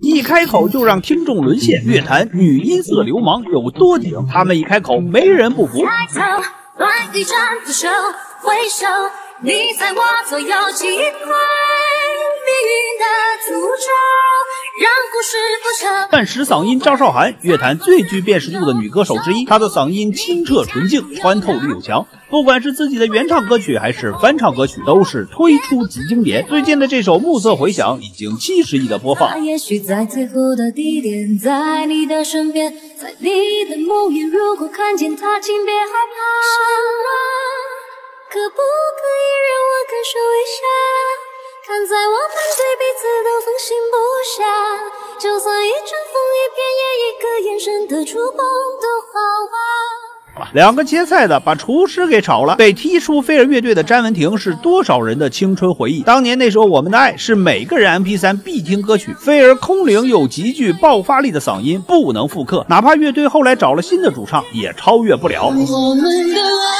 一开口就让听众沦陷，乐坛女音色流氓有多顶？他们一开口，没人不服。但使嗓音张韶涵，乐坛最具辨识度的女歌手之一。她的嗓音清澈纯净，穿透力又强。不管是自己的原唱歌曲还是翻唱歌曲，都是推出即经典。最近的这首《暮色回响》已经七十亿的播放。也许在最后的地点，在你的身边，在你的梦魇，如果看见他，请别害怕。可不可以让我感受一下？看在我们对彼此都放心不下，就算一阵风一片叶，一个眼神的触碰都好啊。两个切菜的把厨师给炒了。被踢出飞儿乐队的詹雯婷是多少人的青春回忆？当年那首《我们的爱》是每个人 MP3 必听歌曲。飞儿空灵又极具爆发力的嗓音不能复刻，哪怕乐队后来找了新的主唱，也超越不了。我们的爱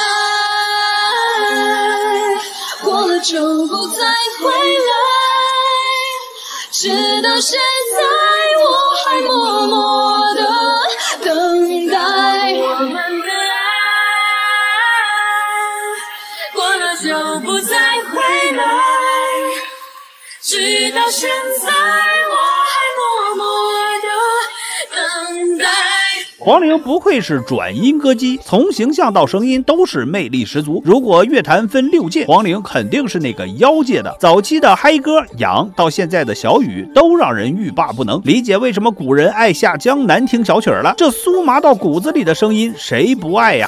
就不再回来。直到现在，我还默默的等待。我们的爱过了就不再回来。直到现在。黄龄不愧是转音歌姬，从形象到声音都是魅力十足。如果乐坛分六界，黄龄肯定是那个妖界的。早期的嗨歌痒，到现在的小雨，都让人欲罢不能。理解为什么古人爱下江南听小曲了，这酥麻到骨子里的声音，谁不爱呀？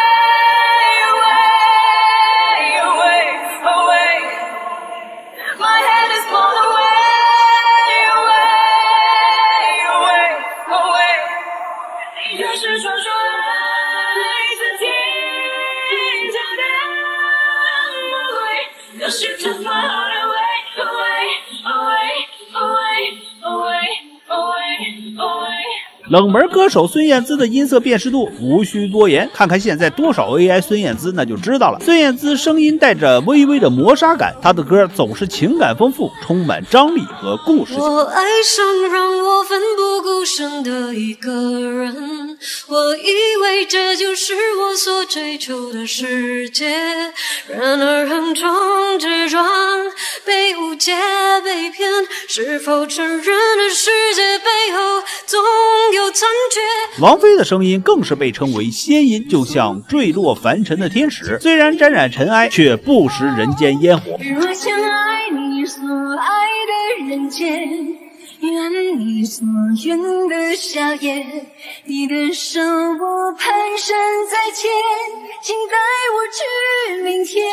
冷门歌手孙燕姿的音色辨识度无需多言，看看现在多少 AI 孙燕姿那就知道了。孙燕姿声音带着微微的磨砂感，她的歌总是情感丰富，充满张力和故事性。我爱上让我奋不顾身的一个人，我以为这就是我所追求的世界，然而横冲直撞，被误解被骗，是否承认的世界背后总有残？王菲的声音更是被称为仙音，就像坠落凡尘的天使，虽然沾染尘埃，却不食人间烟火。若相爱你所爱的人间愿你所愿的笑颜，你的手我蹒跚在前，请带我去明天。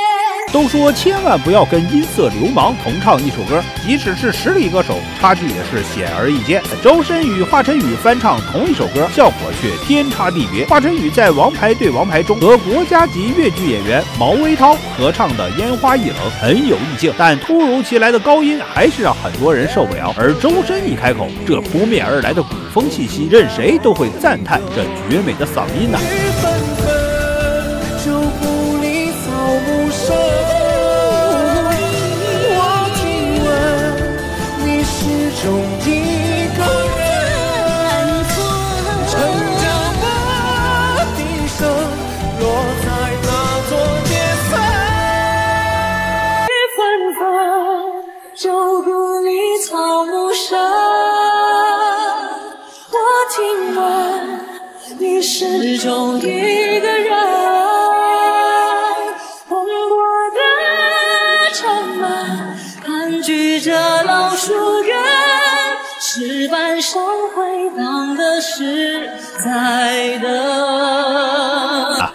都说千万不要跟音色流氓同唱一首歌，即使是实力歌手，差距也是显而易见。周深与华晨宇翻唱同一首歌，效果却天差地别。华晨宇在《王牌对王牌》中和国家级越剧演员毛维涛合唱的《烟花易冷》很有意境，但突如其来的高音还是让很多人受不了。而周深。一开口，这扑面而来的古风气息，任谁都会赞叹这绝美的嗓音呐。始终一个人。红过的城门，盘踞着老树根，石板上回荡的是在等。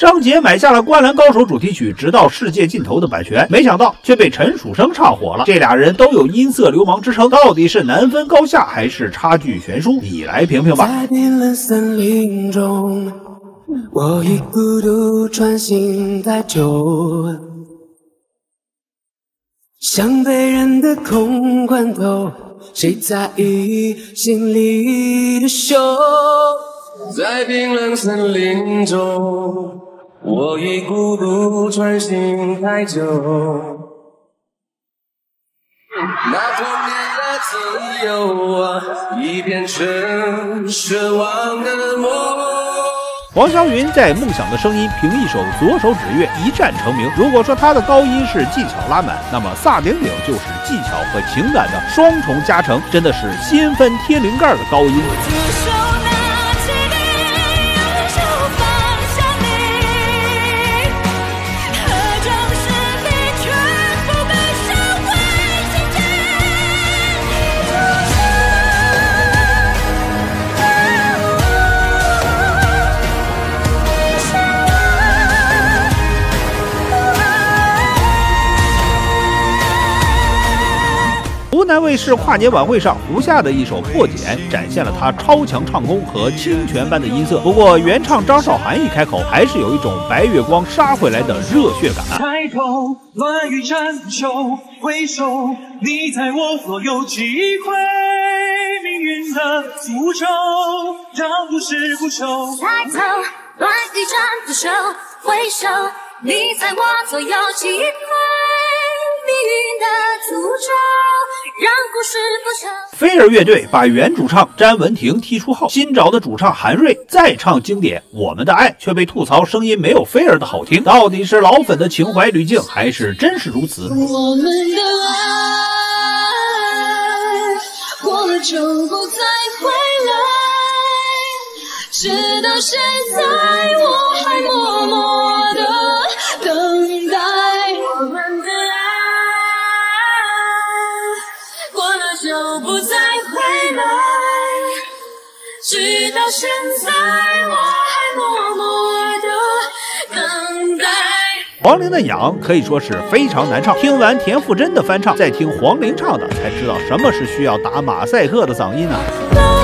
张杰买下了《灌篮高手》主题曲《直到世界尽头》的版权，没想到却被陈楚生唱火了。这俩人都有音色流氓之称，到底是难分高下，还是差距悬殊？你来评评吧。在冰冷森林中，我已孤独穿行太久，像被人的空罐头，谁在意心里的羞？在冰冷森林中。我已孤独穿行太久，那童年的自由啊，已变成奢望的梦。黄霄云在《梦想的声音》凭一首《左手指月》一战成名。如果说他的高音是技巧拉满，那么萨顶顶就是技巧和情感的双重加成，真的是掀翻天灵盖的高音。湖南卫视跨年晚会上，胡夏的一首《破茧》展现了他超强唱功和清泉般的音色。不过，原唱张韶涵一开口，还是有一种白月光杀回来的热血感。抬头，乱云斩秋，回首，你在我左右，击溃命运的诅咒，让故事不朽。抬头，乱云斩秋，回首，你在我左右，击溃命运的诅咒。让故事不朽。飞儿乐队把原主唱詹雯婷踢出后，新找的主唱韩瑞再唱经典《我们的爱》，却被吐槽声音没有飞儿的好听。到底是老粉的情怀滤镜，还是真是如此？我们的爱过了就不再回来，直到现在我还默默到现在我还默默的等待。黄龄的《痒》可以说是非常难唱，听完田馥甄的翻唱，再听黄龄唱的，才知道什么是需要打马赛克的嗓音呢。